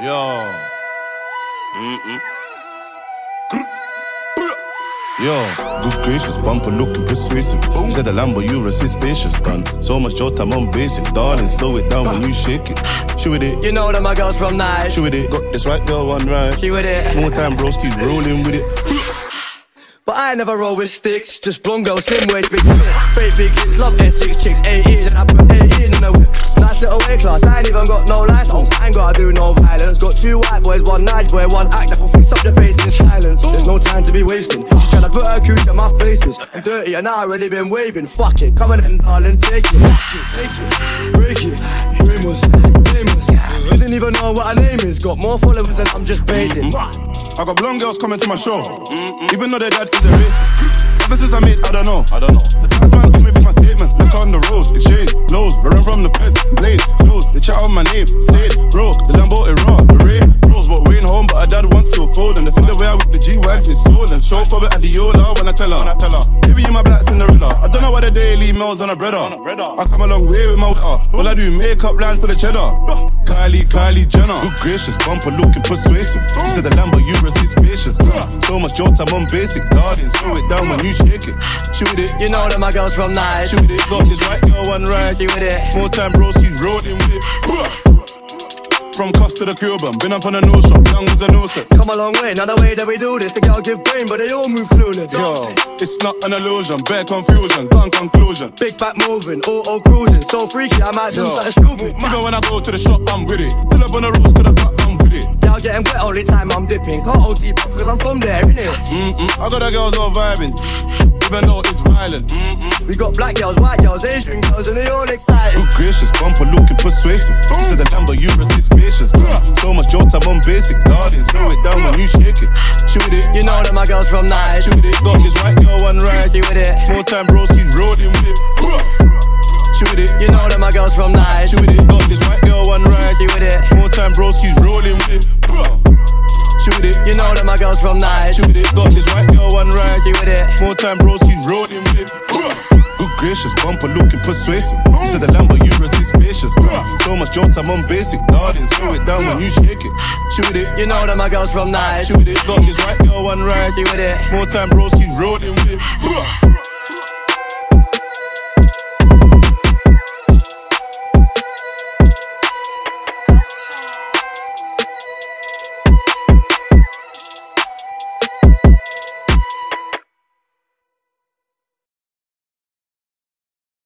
Yo. Mm-mm. Yo, good gracious, bumper looking persuasive. Said the Lambo, you were suspicious, done. So much your time on basic, darling. Slow it down when you shake it. She with it. You know that my girl's from night. She with it. Got this right girl one right. She with it. More time, bros, keep rolling with it. But I never roll with sticks, just blonde girls, slim waist, big Fake big love eh, S6 chicks, eh, 18, and I put 18 eh, in white boys, one nice boy, one act that will fix up your face in silence. There's no time to be wasting. She's trying to put her cooch at my faces. I'm dirty and I already been waving. Fuck it, come on in, darling, take it. Take it, break it. Famous, famous. You didn't even know what her name is. Got more followers than I'm just baiting. I got blonde girls coming to my show, even though their dad is a racist. Ever since I made, I don't know. I don't know. The tax man got me for my statements. Look on the her. Baby, you my black Cinderella. I don't know why the Daily Mail's on a breader. I come a long way with my water. All I do, makeup lines for the cheddar. Kylie, Kylie Jenner. Good gracious, bumper looking persuasive. You said the Lambo, you were spacious. So much your time on basic, darling. Slow it down when you shake it. Shoot it. You know that my girl's from night. Shoot it. Got this white girl one ride. She with it. More time, bros, he's rolling with it. From Cost to the Cuban, been up on the nose shop, young was a nuisance. Come a long way, now the way that we do this, the girl give brain, but they all move clueless. Yo, it's not an illusion, bare confusion, done conclusion. Big back moving, auto cruising, so freaky, I might do something stupid. Even when I go to the shop, I'm with it. Pull up on the roads to the back, I'm with it. Y'all getting wet all the time, I'm dipping. Can't OT cause I'm from there, innit? Mm-mm. I got the girls all vibing, even though it's violent. Mm-mm. We got black girls, white girls, Asian girls, and they all excited. Good gracious, bumper looking persuasive. You said the Lambo, you resist spacious. So much your time on basic, darling. Slow it down when you shake it. Shoot it. You know that my girl's from night. Shoot it. Got this white girl one ride. She with it. More time, bros, he's rolling with it. Shoot it. You know that my girl's from night. Shoot it. Got this white girl one ride. She with it. More time, bros, he's rolling with it. Shoot it. You know that my girl's from night. Shoot it. Got this white girl one ride. She with it. More time, bros, he's rolling with it. Good gracious, bumper looking persuasive. You said the Lambo, you resist spacious. So much your time on basic, darling. Slow it down when you shake it. Shoot it. You know that my girl's from night. Shoot it. Got this white girl one ride. With it. More time, bros, keep rolling with it.